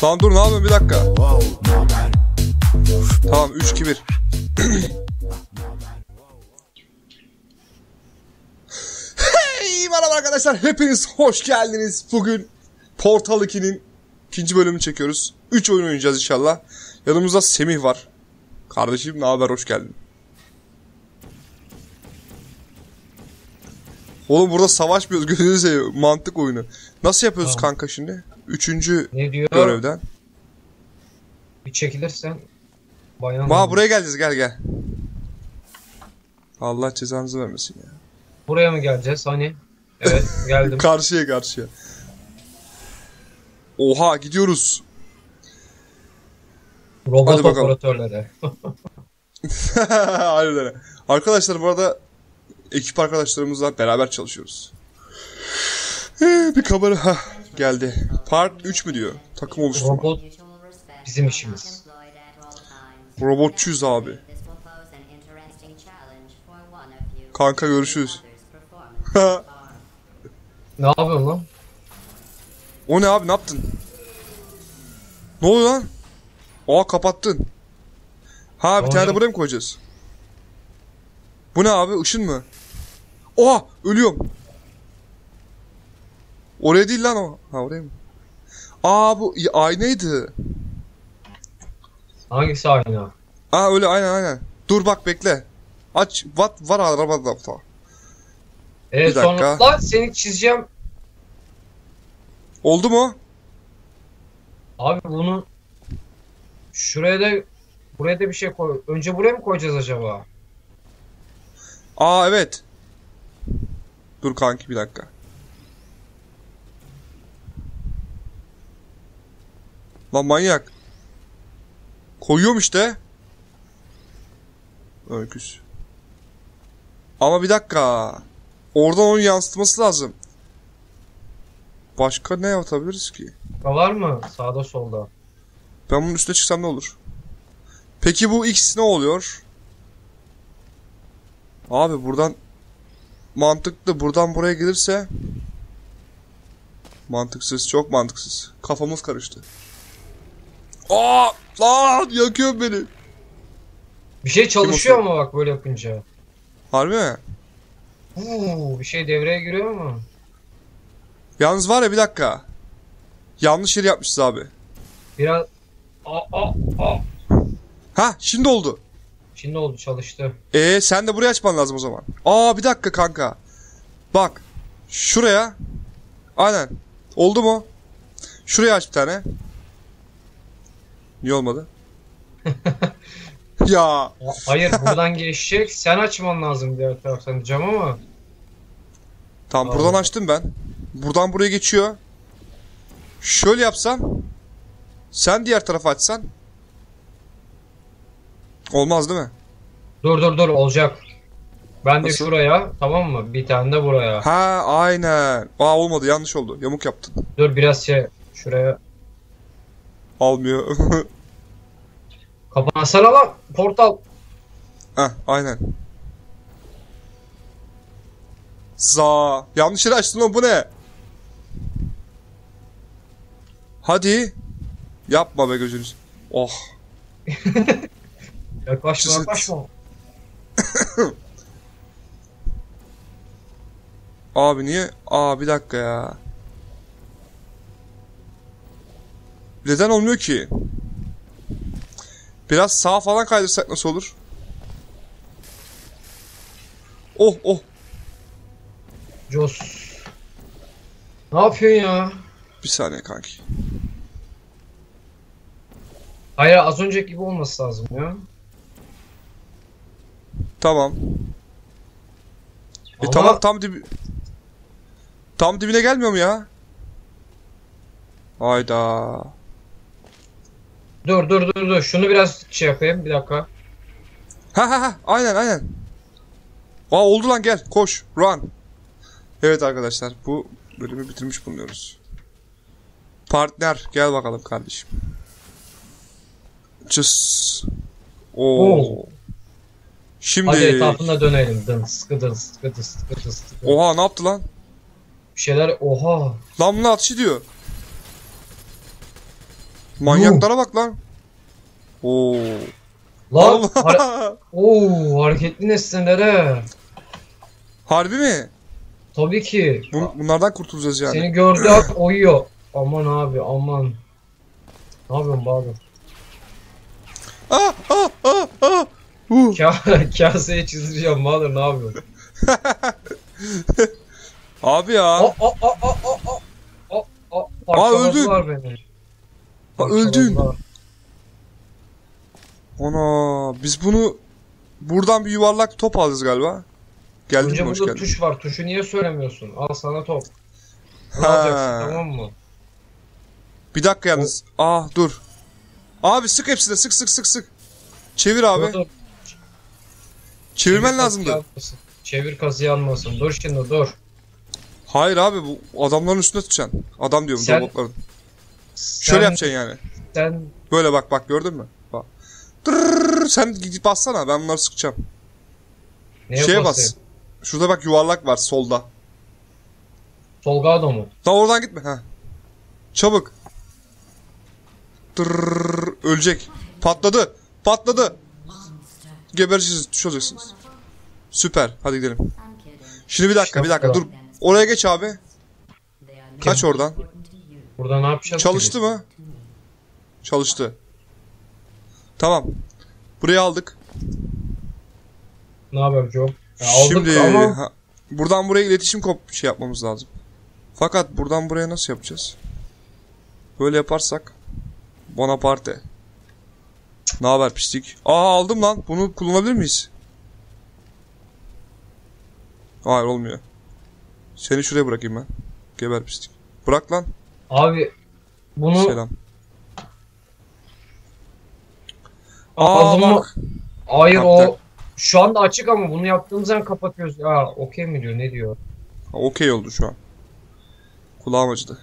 Tamam dur ne yapıyorsun bir dakika. Tamam 3 2 1. hey merhaba arkadaşlar hepiniz hoş geldiniz. Bugün Portal 2'nin ikinci bölümünü çekiyoruz. 3 oyun oynayacağız inşallah. Yanımızda Semih var. Kardeşim ne haber hoş geldin. Oğlum burada savaşmıyoruz gözünüzü seveyim. Mantık oyunu. Nasıl yapıyoruz Tamam. kanka şimdi? Üçüncü Ne diyor? görevden. Bir çekilirsen bayan. Ma buraya geleceğiz gel gel. Allah cezanızı vermesin ya. Buraya mı geleceğiz? Hani? Evet geldim. Karşıya karşıya. Oha gidiyoruz. Robot operatörlere. Öyle. Arkadaşlar bu arada ekip arkadaşlarımızla beraber çalışıyoruz. Ee, bir kamera Hah, geldi. Part 3 mü diyor? Takım oluşturma. Robot bizim işimiz. Robotçuyuz abi. Kanka görüşürüz. Ne yapıyorsun lan? o ne abi ne yaptın? Ne oluyor lan? Aa kapattın. Ha bir Ne tane de buraya mı koyacağız? Bu ne abi ışın mı? Oha ölüyorum. Oraya değil lan o. Ha oraya mı? Aa bu aynaydı. Hangisi aynı? Aa öyle aynen aynen. Dur bak bekle. Aç. What var arabada falan. Evet Bir dakika. sonra lan seni çizeceğim. Oldu mu? Abi bunu şuraya da buraya da bir şey koy. Önce buraya mı koyacağız acaba? Aa evet. Dur kanki bir dakika. Lan manyak. Koyuyorum işte. Öyküs. Ama bir dakika. Oradan onun yansıtması lazım. Başka ne yapabiliriz ki? Var mı? Sağda solda. Ben bunun üstüne çıksam ne olur? Peki bu X ne oluyor? Abi buradan mantıklı buradan buraya gelirse mantıksız çok mantıksız. Kafamız karıştı. Aa lan yakıyor beni. Bir şey çalışıyor ama bak böyle yapınca. Harbi mi? Uuu bir şey devreye giriyor mu? Yalnız var ya bir dakika. Yanlış yeri yapmışız abi. Biraz Aa, aa, aa. Ha şimdi oldu. Şimdi oldu çalıştı. Ee sen de buraya açman lazım o zaman. Aa bir dakika kanka. Bak. Şuraya. Aynen. Oldu mu? Şuraya aç bir tane. Niye olmadı? ya. Aa, Hayır buradan geçecek. Sen açman lazım diğer taraftan diyeceğim ama. Tamam Allah. buradan açtım ben. Buradan buraya geçiyor. Şöyle yapsam. Sen diğer tarafa açsan. Olmaz değil mi? Dur dur dur olacak. Ben de Nasıl? şuraya tamam mı? Bir tane de buraya. Ha aynen. Aa olmadı yanlış oldu. Yamuk yaptın. Dur biraz şey şuraya. Almıyor. Kapansana lan portal. Heh, aynen. Za. Yanlış yere açtın lan bu ne? Hadi. Yapma be gözünüz. Oh. Yaklaşma yaklaşma. Abi niye? Aa bir dakika ya. Neden olmuyor ki? Biraz sağa falan kaydırsak nasıl olur? Oh oh. Jos. Ne yapıyorsun ya? Bir saniye kanki. Hayır az önceki gibi olması lazım ya. Tamam. E Ama tamam tam dibi... Tam dibine gelmiyor mu ya? Hayda. dur dur dur dur. Şunu biraz şey yapayım bir dakika. Ha ha ha aynen aynen. Aa oldu lan gel koş run. Evet arkadaşlar bu bölümü bitirmiş bulunuyoruz. Partner gel bakalım kardeşim. Cız. Oo. Oo. Şimdi Hadi etrafında dönelim. Dın sıkı dın sıkı dın sıkı dın sıkı. Oha ne yaptı lan? Bir şeyler oha. Lan bunu atış ediyor. Manyaklara bak lan. Oo. Lan hare-. Oo, hareketli nesnelere. Harbi mi? Tabii ki. Bun- bunlardan kurtulacağız yani. Seni gördü an oyuyor. Aman abi aman. Ne yapıyorsun Bahadır? Ah ah ah ah. Uh. Ka kaseye çizdireceğim Bahadır ne yapıyorsun? Abi ya. Aa aa aa aa aa aa aa parçaladılar beni. Ha, öldün. Ana biz bunu buradan bir yuvarlak top alacağız galiba. Geldin Önce mi burada geldin. tuş var. Tuşu niye söylemiyorsun? Al sana top. Ne alacaksın tamam mı? Bir dakika yalnız. Ah dur. Abi sık hepsine sık sık sık sık. Çevir abi. Dur, dur. Çevirmen Çevir lazımdı. yanmasın. Çevir kazı yanmasın. Dur şimdi dur. Hayır abi bu adamların üstüne tutacaksın. Adam diyorum Sen- robotların. Sen, Şöyle yapacaksın yani. Sen Böyle bak bak gördün mü? Bak. Tırrrr, sen gidip bassana ben bunları sıkacağım. neye Şeye bas. basayım? Şurada bak yuvarlak var solda. Solgado mu? Daha oradan gitme. ha. Çabuk. Tırrrr, ölecek. Patladı. Patladı. Gebereceğiz. Düş olacaksınız. Süper. Hadi gidelim. Şimdi bir dakika bir dakika dur. Oraya geç abi. Kaç oradan. Burada ne yapacağız? Çalıştı ki? mı? Çalıştı. Tamam. Burayı aldık. Ne haber Joe? Ya aldık Şimdi ama ha, buradan buraya iletişim kop şey yapmamız lazım. Fakat buradan buraya nasıl yapacağız? Böyle yaparsak Bonaparte. Ne haber pislik? Aa aldım lan. Bunu kullanabilir miyiz? Hayır olmuyor. Seni şuraya bırakayım ben. Geber pislik. Bırak lan. abi bunu Selam. Aa mı? bak. Hayır Bak, o şu anda açık ama bunu yaptığımız zaman kapatıyoruz. Ya okey mi diyor ne diyor? Okey oldu şu an. Kulağım acıdı.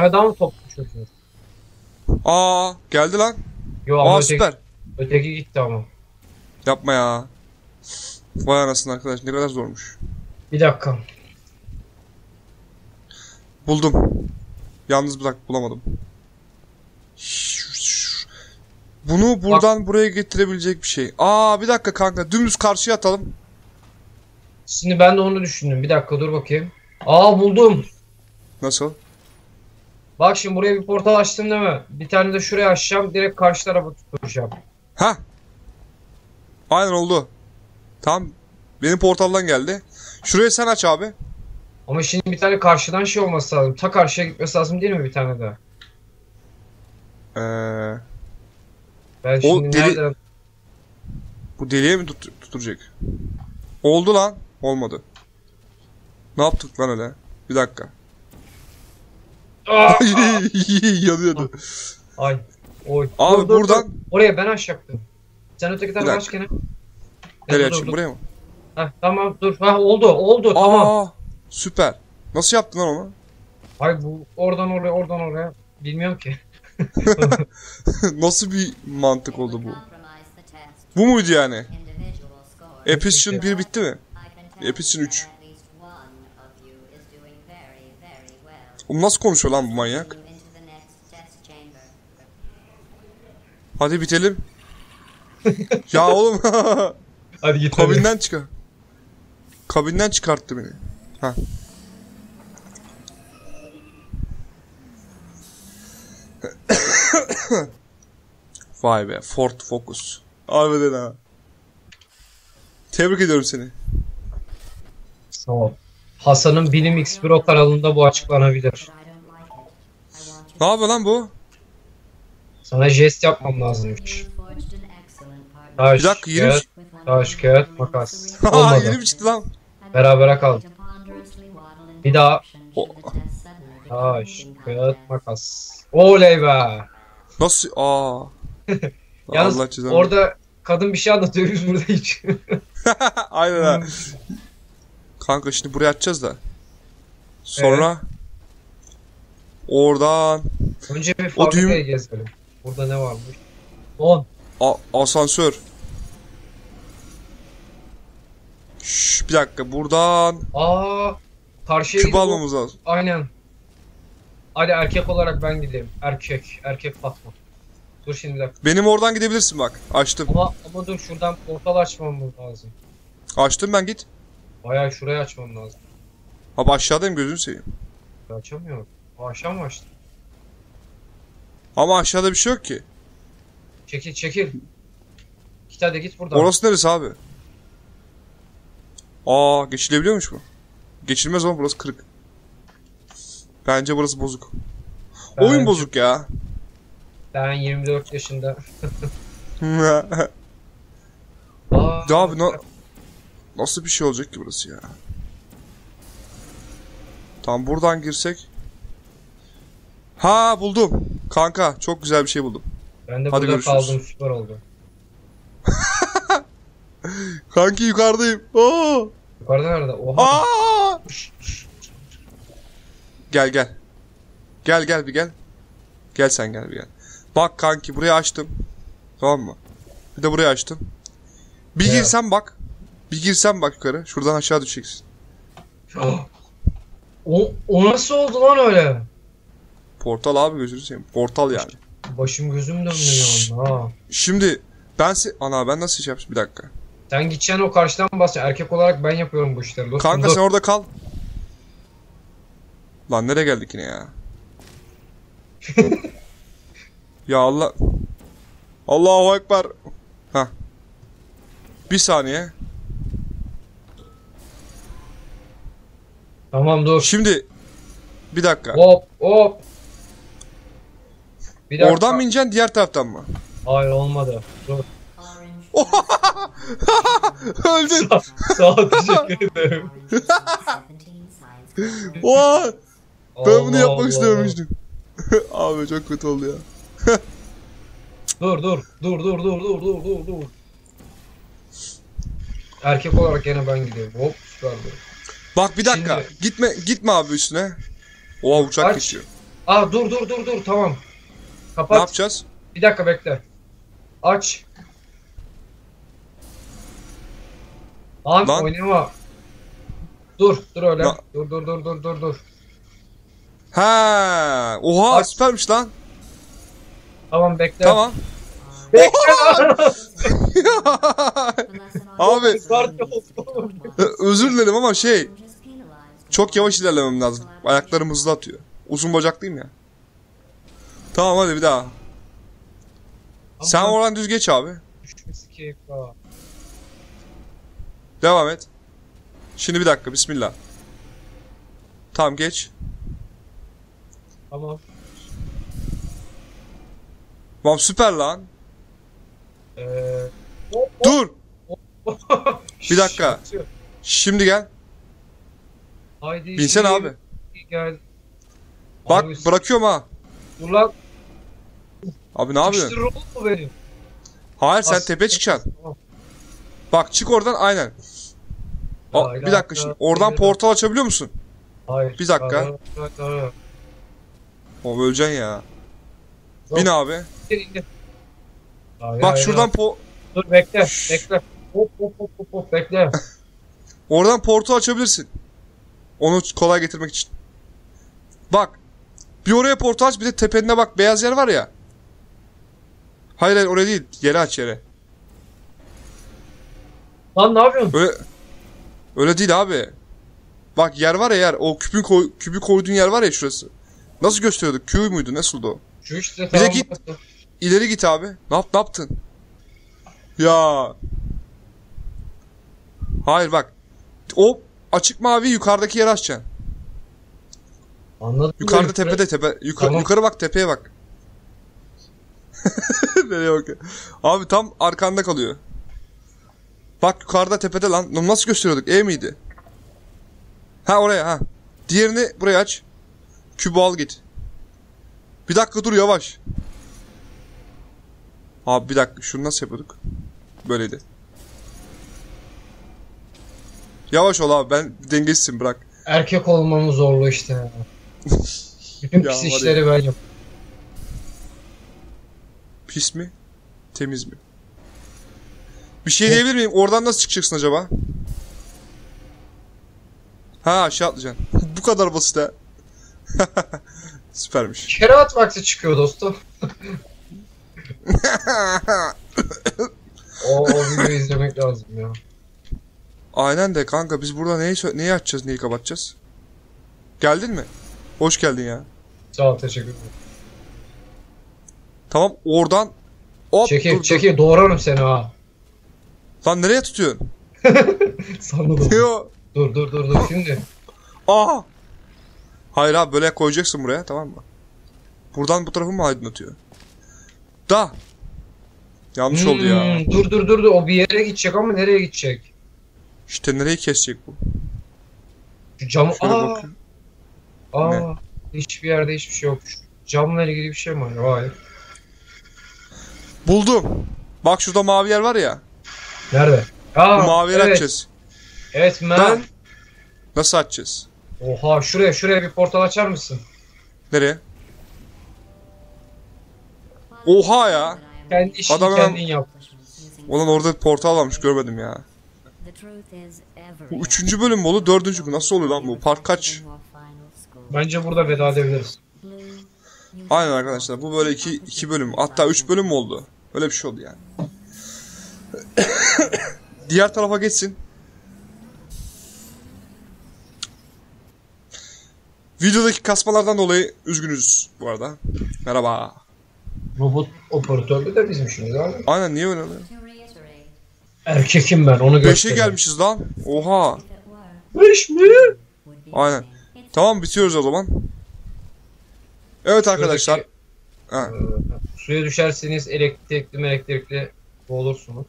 Tane daha mı top düşürdünüz? Aa geldi lan. Yo ama Aa öteki, süper. öteki gitti ama. Yapma ya. Vay anasını arkadaş ne kadar zormuş. Bir dakika. Buldum. Yalnız bırak bulamadım. Bunu buradan buraya getirebilecek bir şey. Aa bir dakika kanka dümdüz karşıya atalım. Şimdi ben de onu düşündüm. Bir dakika dur bakayım. Aa buldum. Nasıl? Bak şimdi buraya bir portal açtım değil mi? Bir tane de şuraya açacağım. Direkt karşı tarafa tutacağım. Ha? Aynen oldu. Tamam. Benim portaldan geldi. Şurayı sen aç abi. Ama şimdi bir tane karşıdan şey olması lazım. Ta karşıya gitmesi lazım değil mi bir tane daha? Ee, Ben şimdi deli- nereden... bu deliğe mi tut tutturacak? Oldu lan. Olmadı. Ne yaptık lan öyle? Bir dakika. Yanıyordu. Ay. Oy. Abi Dur, dur, dur. buradan Oraya ben açacaktım. Sen öteki tarafa aç gene. nereye dur, açayım? dur. Buraya mı? Heh, tamam dur. Ha oldu oldu tamam. Aa, süper. Nasıl yaptın lan onu? Ay bu oradan oraya oradan oraya. Bilmiyorum ki. Nasıl bir mantık oldu bu? Bu muydu yani? Epistion 1 bitti mi? Epistion 3. Oğlum nasıl konuşuyor lan bu manyak? Hadi bitelim. ya oğlum Hadi git hadi. kabinden çıkar. Kabinden çıkarttı beni. Ha. Vay be Ford Focus. Harbiden ha. Tebrik ediyorum seni. Sağ ol. Hasan'ın Bilim X Pro kanalında bu açıklanabilir. Ne yapıyor lan bu? Sana jest yapmam lazımmış. Taş, Bir dakika, yeni kağıt, taş, kağıt, makas. Olmadı. yeni mi çıktı lan? Berabere kaldık. Bir daha. O- Taş, kağıt, makas. Oley be. Nasıl? Aa. Yalnız orada kadın bir şey anlatıyor biz burada hiç. Aynen ha. Kanka şimdi buraya açacağız da. Sonra Oradan Önce bir O düğüm- gezelim. Burada ne varmış? 10. a- asansör. Şş, bir dakika buradan Aa, karşıya küp almamız lazım. Aynen. Hadi erkek olarak ben gideyim. Erkek. Erkek Fatma. Dur şimdi bir dakika. Benim oradan gidebilirsin bak. Açtım. Ama, ama dur şuradan portal açmam lazım. Açtım ben git. Bayağı şurayı açmam lazım. Abi aşağıdayım gözünü seveyim. Açamıyorum. Aşağı mı açtı? Ama aşağıda bir şey yok ki. Çekil çekil. Git hadi git buradan. Orası neresi abi? Aa geçilebiliyormuş bu. Geçilmez ama burası kırık. Bence burası bozuk. Oyun Bence- bozuk ya. Ben 24 yaşında. ya Aa, abi na- nasıl bir şey olacak ki burası ya? Tam buradan girsek. Ha buldum. Kanka çok güzel bir şey buldum. ben de Hadi burada görüşürüz. kaldım süper oldu. Kanki yukarıdayım. Aa! Yukarıda nerede? Oha. Aa! Gel gel. Gel gel bir gel. Gel sen gel bir gel. Bak kanki burayı açtım. Tamam mı? Bir de burayı açtım. Bir Ya. girsen bak. Bir girsen bak yukarı. Şuradan aşağı düşeceksin. O, o nasıl oldu lan öyle? Portal abi gözünü seveyim. Portal yani. Başım gözüm döndü ya. Ha. Şimdi ben se Ana ben nasıl şey yapayım? Bir dakika. Sen gideceksin o karşıdan basacaksın. Erkek olarak ben yapıyorum bu işleri. Dostum, Kanka dur. sen orada kal. Lan nereye geldik yine ya? ya Allah. Allahu Ekber. Ha. Bir saniye. Tamam dur. Şimdi bir dakika. Hop hop. Bir dakika. Oradan mı ineceksin diğer taraftan mı? Hayır olmadı. Dur. Öldün. Sağ, sağ ol, teşekkür ederim. Oha! Ben bunu Allah yapmak Allah. istememiştim. Abi çok kötü oldu ya. Dur dur. Dur dur dur dur dur dur dur. Erkek olarak gene ben gidiyorum. Hop süper dur. Bak bir dakika. Şimdi- Gitme gitme abi üstüne. Oha uçak Aç. geçiyor. Aa dur dur dur dur tamam. Ne Kapat. yapacağız? Bir dakika bekle. Aç. Lan, Lan. oynama. Dur dur öyle. Na- Dur dur dur dur dur dur. Ha, oha Aç. süpermiş lan. Tamam bekle. Tamam. Bekle. Abi özür dilerim ama şey çok yavaş ilerlemem lazım. Ayaklarım hızlı atıyor. Uzun bacaklıyım ya. Tamam hadi bir daha. Sen Ama oradan düz geç abi. düşmesi keyifli ha. Devam et. Şimdi bir dakika bismillah. Tamam geç. Tamam. Tamam süper lan. Ee. Dur. Bir dakika. Şimdi gel. Haydi. Binsen şimdi abi. Gel. Bak Abi, bırakıyorum ha. Dur lan. Abi ne yapıyorsun? Sıkıştırır oğlum mu beni? Hayır sen As- tepe çıkacaksın. Tamam. Bak çık oradan aynen. Aa, Hayır, bir dakika şimdi. Oradan portal açabiliyor musun? Hayır. Bir dakika. Hayır, hayır, hayır. O öleceksin ya. Yok. Bin abi. İndir, Bak hayır, şuradan hayır. po Dur bekle. Şşş. Bekle. Hop hop hop hop hop bekle. oradan portal açabilirsin. Onu kolay getirmek için. Bak. Bir oraya portal aç bir de tepende bak beyaz yer var ya. Hayır hayır oraya değil. Yere aç yere. Lan ne yapıyorsun? Öyle öyle değil abi. Bak yer var ya yer. O küpün koy, küpü koyduğun yer var ya şurası. Nasıl gösteriyorduk? Q muydu? Nasıldı o? İşte de tamam. git. İleri git abi. Ne yap ne yaptın? Ya. Hayır bak. O açık mavi yukarıdaki yeri açacaksın. Anladın mı? Yukarıda Yukarı- tepede tepe. Yukarı, Tamam. yukarı bak tepeye bak. Nereye bak? Abi tam arkanda kalıyor. Bak yukarıda tepede lan. Lan Nasıl gösteriyorduk? E miydi? Ha oraya ha. Diğerini buraya aç. Kübü al git. Bir dakika dur yavaş. Abi bir dakika şunu nasıl yapıyorduk? Böyleydi. Yavaş ol abi ben dengesizim bırak. Erkek olmamın zorluğu işte. ya. Bütün Ya pis var ya. işleri ben yapıyorum. Pis mi? Temiz mi? Bir şey diyebilir miyim? Oradan nasıl çıkacaksın acaba? Ha aşağı atlayacaksın. Bu kadar basit ha. Süpermiş. Kerahat vakti çıkıyor dostum. o, o videoyu izlemek lazım ya. Aynen de kanka biz burada neyi, neyi açacağız neyi kapatacağız? Geldin mi? Hoş geldin ya. Sağ ol teşekkür ederim. Tamam oradan hop Çekil dur, dur. çekil doğrarım seni ha. Lan nereye tutuyorsun? Sandım. Yo. dur dur dur dur şimdi. Aa. Hayır abi böyle koyacaksın buraya tamam mı? Buradan bu tarafı mı aydınlatıyor? Da. Yanlış oldu ya. Hmm, Dur dur dur dur o bir yere gidecek ama nereye gidecek? İşte nereyi kesecek bu? Şu cam Şöyle aa, bakayım. aa Ne? hiçbir yerde hiçbir şey yok. Şu Camla ilgili bir şey mi var? Hayır. Buldum. Bak şurada mavi yer var ya. Nerede? Aa, Bu mavi yer evet. açacağız. Evet Da. man. Nasıl açacağız? Oha şuraya şuraya bir portal açar mısın? Nereye? Oha ya. Kendi işini Adam hemen- kendin yap. Ulan orada bir portal varmış görmedim ya. Bu üçüncü bölüm mü oldu? Dördüncü mü? Nasıl oluyor lan bu? Part kaç? Bence burada veda edebiliriz. Aynen arkadaşlar. Bu böyle iki, iki bölüm. Hatta üç bölüm mü oldu? Öyle bir şey oldu yani. Diğer tarafa geçsin. Videodaki kasmalardan dolayı üzgünüz bu arada. Merhaba. Robot operatörlü de bizim işimiz abi. Aynen niye öyle oluyor? Erkekim ben onu Beşe gösteriyorum. gelmişiz lan. Oha. Beş mi? Aynen. Tamam bitiyoruz o zaman. Evet arkadaşlar. Ha. Ee, suya düşerseniz elektrikli elektrikli boğulursunuz.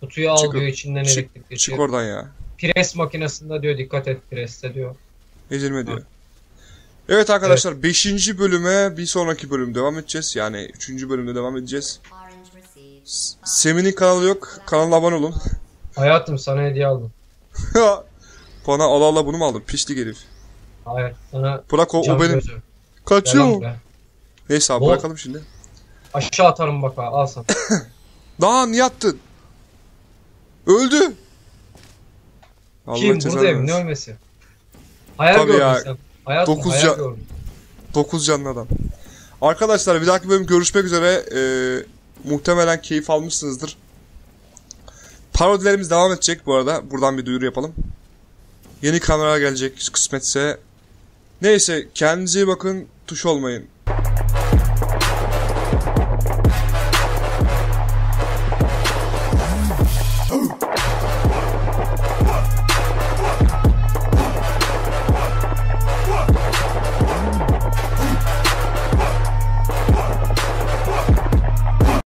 Kutuyu Çık- al diyor içinden çık- elektrik geçiyor. Çık oradan ya. Pres makinesinde diyor dikkat et preste diyor. Ezilme diyor. Evet arkadaşlar 5. bölüme bir sonraki bölüm devam edeceğiz. Yani 3. bölümde devam edeceğiz. Semin'in kanalı yok. Kanala abone olun. Hayatım sana hediye aldım. Bana ala ala bunu mu aldın? Pislik herif. Hayır sana Bırak o, o benim. gözü. Kaçıyor lan mu? buraya. Neyse abi Bu- bırakalım şimdi. Aşağı atarım bak ha al sana. Daha niye attın? Öldü. Allah Kim cezanı buradayım ne versin. ölmesi? Hayal Tabii gördün ya. sen. Hayatım Dokuz hayal ca- gördüm. 9 canlı adam. Arkadaşlar bir dahaki bölüm görüşmek üzere. Ee, muhtemelen keyif almışsınızdır. Parodilerimiz devam edecek bu arada. Buradan bir duyuru yapalım. Yeni kameralar gelecek kısmetse. Neyse kendinize iyi bakın. Tuş olmayın.